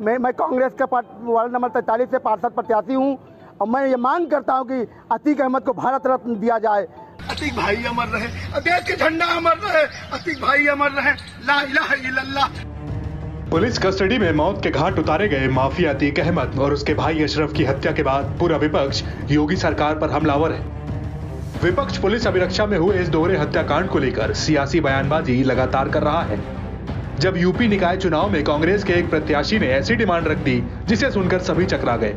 मैं मैं कांग्रेस का वार्ड नंबर तैतालीस से पार्षद प्रत्याशी हूँ और मैं ये मांग करता हूँ कि अतीक अहमद को भारत रत्न दिया जाए। अतीक भाई अमर रहे देश के झंडा अमर रहे अतीक भाई अमर रहे ला इलाहा इल्लल्लाह। पुलिस कस्टडी में मौत के घाट उतारे गए माफिया अतीक अहमद और उसके भाई अशरफ की हत्या के बाद पूरा विपक्ष योगी सरकार पर हमलावर है। विपक्ष पुलिस अभिरक्षा में हुए इस दोहरे हत्याकांड को लेकर सियासी बयानबाजी लगातार कर रहा है। जब यूपी निकाय चुनाव में कांग्रेस के एक प्रत्याशी ने ऐसी डिमांड रख दी जिसे सुनकर सभी चकरा गए।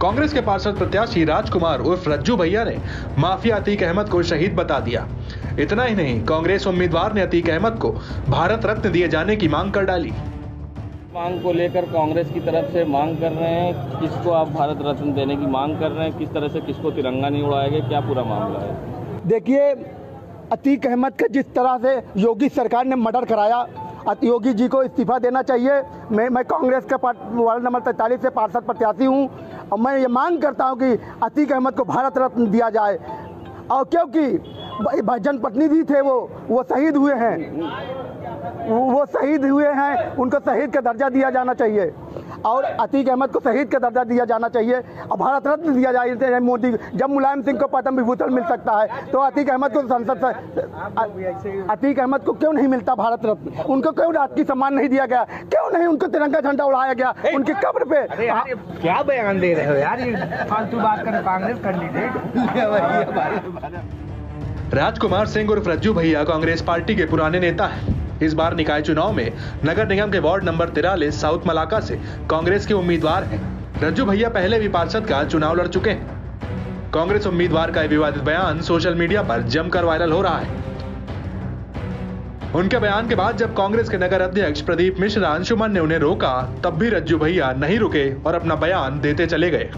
कांग्रेस के पार्षद प्रत्याशी राजकुमार उर्फ़ रज्जू भैया ने माफिया अतीक अहमद को शहीद बता दिया। इतना ही नहीं कांग्रेस उम्मीदवार ने अतीक अहमद को भारत रत्न दिए जाने की मांग कर डाली। मांग को लेकर कांग्रेस की तरफ़ से मांग कर रहे हैं किसको आप भारत रत्न देने की मांग कर रहे हैं किस तरह से किसको तिरंगा नहीं उड़ाएँगे क्या पूरा मामला है? देखिए अतीक अहमद का जिस तरह से योगी सरकार ने मर्डर कराया योगी जी को इस्तीफा देना चाहिए। मैं मैं कांग्रेस का वार्ड नंबर तैंतालीस से पार्षद प्रत्याशी हूँ। और मैं ये मांग करता हूँ कि अतीक अहमद को भारत रत्न दिया जाए। और क्योंकि जनप्रतिनिधि थे वो वो शहीद हुए हैं। वो शहीद हुए हैं। उनको शहीद का दर्जा दिया जाना चाहिए। और अतीक अहमद को शहीद का दर्जा दिया जाना चाहिए। और भारत रत्न दिया जाए मोदी जब मुलायम सिंह को पद्म विभूषण मिल सकता है तो अतीक अहमद को संसद से अतीक अहमद को क्यों नहीं मिलता भारत रत्न? उनको क्यों राजकीय सम्मान नहीं दिया गया? क्यों नहीं उनको तिरंगा झंडा उड़ाया गया? उनकी कब्र पे क्या बयान दे रहे हो यार? ये फालतू बात कर कांग्रेस कैंडिडेट राजकुमार सिंह और रज्जू भैया कांग्रेस पार्टी के पुराने नेता हैं। इस बार निकाय चुनाव में नगर निगम के वार्ड नंबर तिरालीस, साउथ मलाका से कांग्रेस के उम्मीदवार हैं। रज्जू भैया पहले भी पार्षद का चुनाव लड़ चुके हैं। कांग्रेस उम्मीदवार का विवादित बयान सोशल मीडिया पर जमकर वायरल हो रहा है। उनके बयान के बाद जब कांग्रेस के नगर अध्यक्ष प्रदीप मिश्रा, अंशुमन ने उन्हें रोका, तब भी रज्जू भैया नहीं रुके और अपना बयान देते चले गए।